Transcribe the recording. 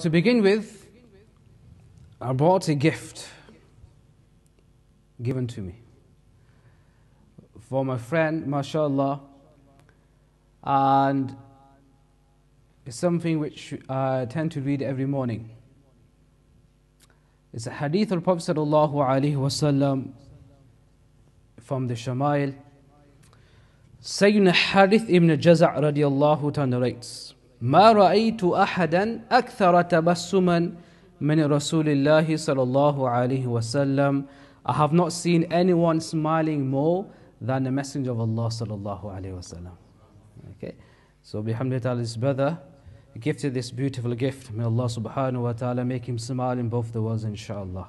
To begin with, I brought a gift given to me for my friend, mashallah, and it's something which uh, I tend to read every morning. It's a hadith of Prophet sallallahu alaihi wasallam from the Shamail. Sayyidina Harith ibn Jaza' radiallahu ta'ala narrates, ما رأيت أحدا أكثر تبسما من رسول الله صلى الله عليه وسلم I have not seen anyone smiling more than the Messenger of Allah صلى الله عليه وسلم Okay, so bihamdillah his brother gifted this beautiful gift. May Allah subhanahu wa ta'ala make him smile in both the worlds inshallah.